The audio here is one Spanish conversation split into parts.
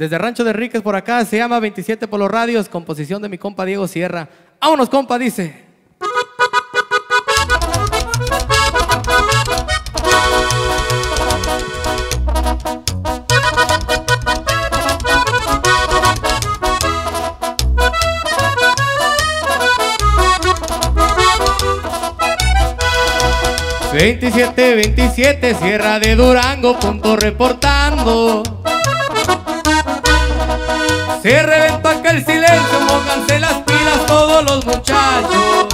Desde Rancho de Enríquez por acá, se llama 27 por los radios, composición de mi compa Diego Sierra. Vámonos, compa, dice. Veintisiete, veintisiete, Sierra de Durango, punto reportando. Se reventó aquel silencio, pónganse las pilas todos los muchachos.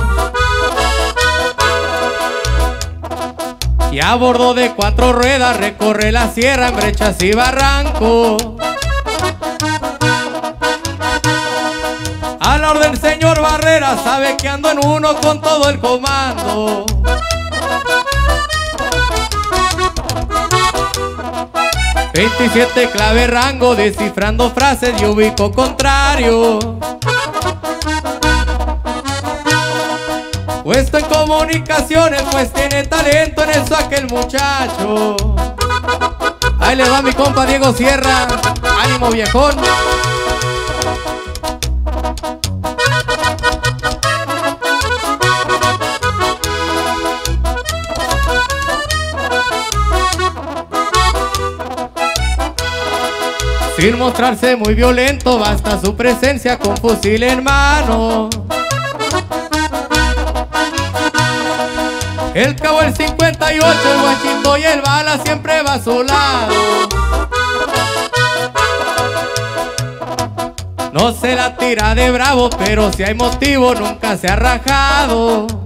Y a bordo de cuatro ruedas recorre la sierra en brechas y barranco. A la orden señor Barrera, sabe que ando en uno con todo el comando. Veintisiete clave rango, descifrando frases y ubico contrario. Puesto en comunicaciones, pues tiene talento en eso aquel muchacho. Ahí le va mi compa Diego Sierra, ánimo viejón. Sin mostrarse muy violento, basta su presencia con fusil en mano. El cabo el 58, el guachito y el bala siempre va a su lado. No se la tira de bravo, pero si hay motivo nunca se ha rajado.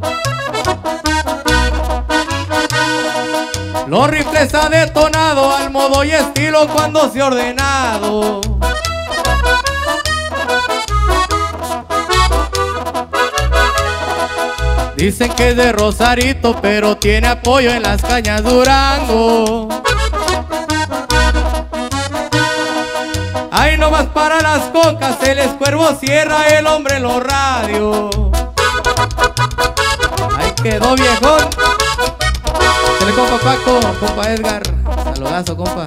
Los rifles ha detonado al modo y estilo cuando se ha ordenado. Dicen que es de Rosarito, pero tiene apoyo en las cañas Durango. Ahí nomás para las cocas, el escuervo cierra el hombre en los radios. Ahí quedó viejón. Compa Paco, compa Edgar. Saludazo, compa.